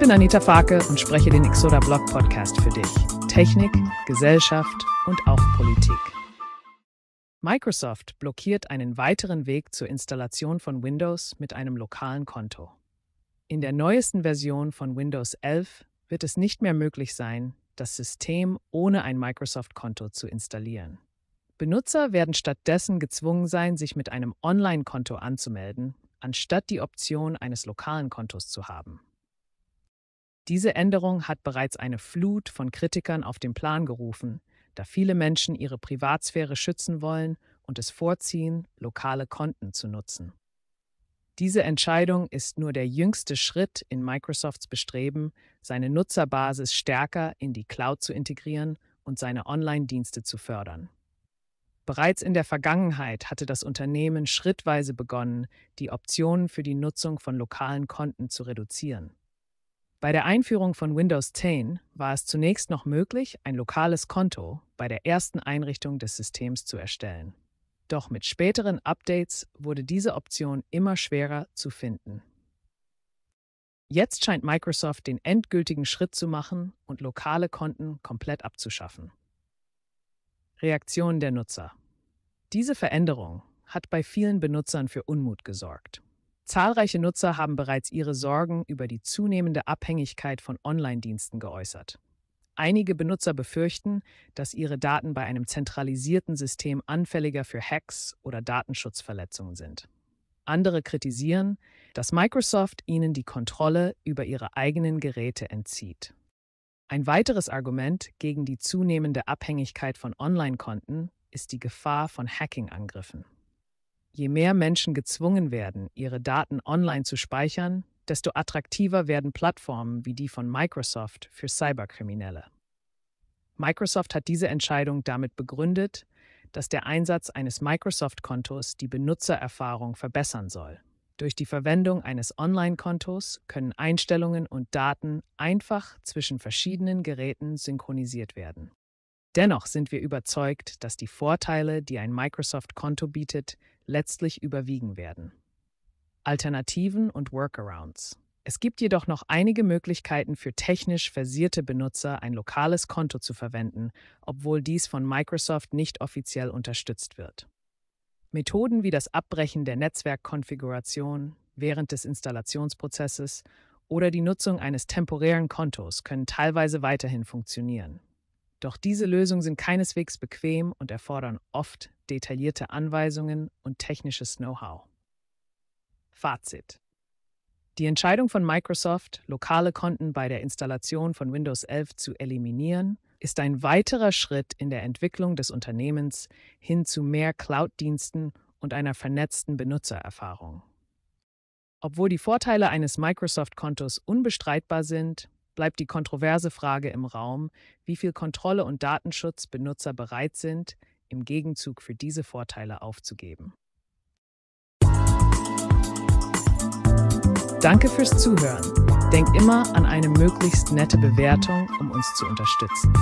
bin Anita Farke und spreche den Exoda Blog Podcast für dich. Technik, Gesellschaft und auch Politik. Microsoft blockiert einen weiteren Weg zur Installation von Windows mit einem lokalen Konto. In der neuesten Version von Windows 11 wird es nicht mehr möglich sein, das System ohne ein Microsoft-Konto zu installieren. Benutzer werden stattdessen gezwungen sein, sich mit einem Online-Konto anzumelden, anstatt die Option eines lokalen Kontos zu haben. Diese Änderung hat bereits eine Flut von Kritikern auf den Plan gerufen, da viele Menschen ihre Privatsphäre schützen wollen und es vorziehen, lokale Konten zu nutzen. Diese Entscheidung ist nur der jüngste Schritt in Microsofts Bestreben, seine Nutzerbasis stärker in die Cloud zu integrieren und seine Online-Dienste zu fördern. Bereits in der Vergangenheit hatte das Unternehmen schrittweise begonnen, die Optionen für die Nutzung von lokalen Konten zu reduzieren. Bei der Einführung von Windows 10 war es zunächst noch möglich, ein lokales Konto bei der ersten Einrichtung des Systems zu erstellen. Doch mit späteren Updates wurde diese Option immer schwerer zu finden. Jetzt scheint Microsoft den endgültigen Schritt zu machen und lokale Konten komplett abzuschaffen. Reaktion der Nutzer. Diese Veränderung hat bei vielen Benutzern für Unmut gesorgt. Zahlreiche Nutzer haben bereits ihre Sorgen über die zunehmende Abhängigkeit von Online-Diensten geäußert. Einige Benutzer befürchten, dass ihre Daten bei einem zentralisierten System anfälliger für Hacks oder Datenschutzverletzungen sind. Andere kritisieren, dass Microsoft ihnen die Kontrolle über ihre eigenen Geräte entzieht. Ein weiteres Argument gegen die zunehmende Abhängigkeit von Online-Konten ist die Gefahr von Hacking-Angriffen. Je mehr Menschen gezwungen werden, ihre Daten online zu speichern, desto attraktiver werden Plattformen wie die von Microsoft für Cyberkriminelle. Microsoft hat diese Entscheidung damit begründet, dass der Einsatz eines Microsoft-Kontos die Benutzererfahrung verbessern soll. Durch die Verwendung eines Online-Kontos können Einstellungen und Daten einfach zwischen verschiedenen Geräten synchronisiert werden. Dennoch sind wir überzeugt, dass die Vorteile, die ein Microsoft-Konto bietet, letztlich überwiegen werden. Alternativen und Workarounds. Es gibt jedoch noch einige Möglichkeiten für technisch versierte Benutzer, ein lokales Konto zu verwenden, obwohl dies von Microsoft nicht offiziell unterstützt wird. Methoden wie das Abbrechen der Netzwerkkonfiguration während des Installationsprozesses oder die Nutzung eines temporären Kontos können teilweise weiterhin funktionieren. Doch diese Lösungen sind keineswegs bequem und erfordern oft detaillierte Anweisungen und technisches Know-how. Fazit. Die Entscheidung von Microsoft, lokale Konten bei der Installation von Windows 11 zu eliminieren, ist ein weiterer Schritt in der Entwicklung des Unternehmens hin zu mehr Cloud-Diensten und einer vernetzten Benutzererfahrung. Obwohl die Vorteile eines Microsoft-Kontos unbestreitbar sind, bleibt die kontroverse Frage im Raum, wie viel Kontrolle und Datenschutz Benutzer bereit sind, im Gegenzug für diese Vorteile aufzugeben. Danke fürs Zuhören. Denk immer an eine möglichst nette Bewertung, um uns zu unterstützen.